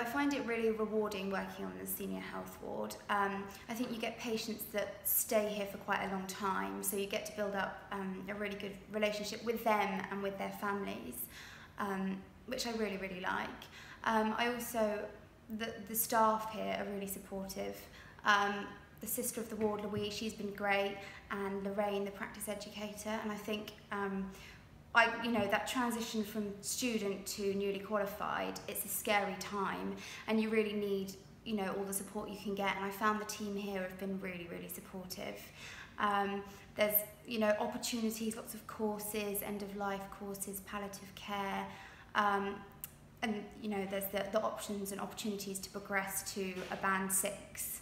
I find it really rewarding working on the senior health ward. Um, I think you get patients that stay here for quite a long time, so you get to build up um, a really good relationship with them and with their families, um, which I really, really like. Um, I also, the, the staff here are really supportive. Um, the sister of the ward, Louise, she's been great, and Lorraine, the practice educator, and I think um, I, you know, that transition from student to newly qualified, it's a scary time and you really need, you know, all the support you can get. And I found the team here have been really, really supportive. Um, there's, you know, opportunities, lots of courses, end of life courses, palliative care. Um, and, you know, there's the, the options and opportunities to progress to a band six